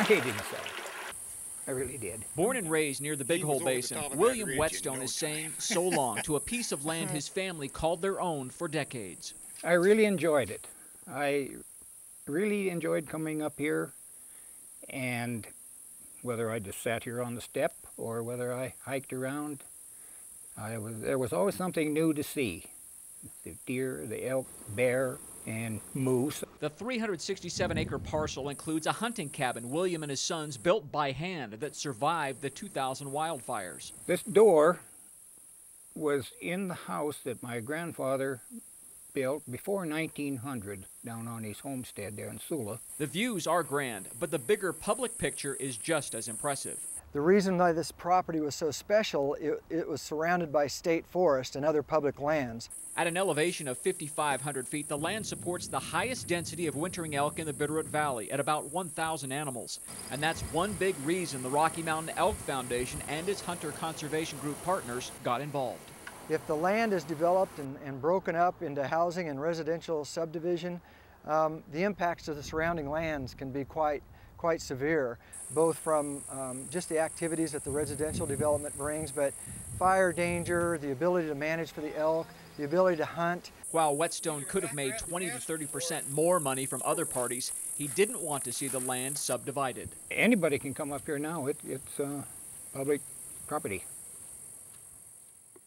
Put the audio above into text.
I hated myself. I really did. Born and raised near the Big Hole was over the Basin, William that Wetzsteon no is time. saying so long to a piece of land his family called their own for decades. I really enjoyed it. I really enjoyed coming up here and whether I just sat here on the step or whether I hiked around, I was, there was always something new to see. The deer, the elk, bear, and moose. The 367 acre parcel includes a hunting cabin William and his sons built by hand that survived the 2000 wildfires. This door was in the house that my grandfather built before 1900 down on his homestead there in Sula. The views are grand, but the bigger public picture is just as impressive. The reason why this property was so special, it, it was surrounded by state forest and other public lands. At an elevation of 5,500 feet, the land supports the highest density of wintering elk in the Bitterroot Valley at about 1,000 animals. And that's one big reason the Rocky Mountain Elk Foundation and its hunter conservation group partners got involved. If the land is developed and, and broken up into housing and residential subdivision, um, the impacts to the surrounding lands can be quite, quite severe, both from um, just the activities that the residential development brings, but fire danger, the ability to manage for the elk, the ability to hunt. While Wetzsteon could have made 20 to 30 percent more money from other parties, he didn't want to see the land subdivided. Anybody can come up here now. It, it's uh, public property.